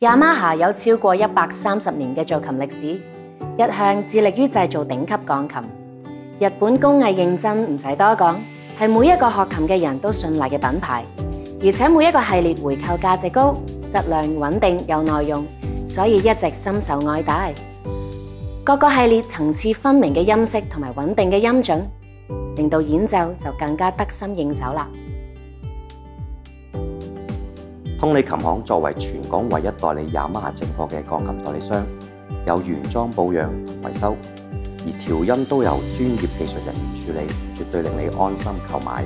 雅馬哈有超過一百三十年嘅造琴歷史，一向致力於製造頂級鋼琴。日本工藝認真，唔使多講，係每一個學琴嘅人都信賴嘅品牌。而且每一個系列回購價值高，質量穩定有耐用，所以一直深受愛戴。各個系列層次分明嘅音色同埋穩定嘅音準，令到演奏就更加得心應手啦。通利琴行作為全港唯一代理雅馬哈正貨嘅鋼琴代理商，有原裝保養同維修，而調音都由專業技術人員處理，絕對令你安心購買。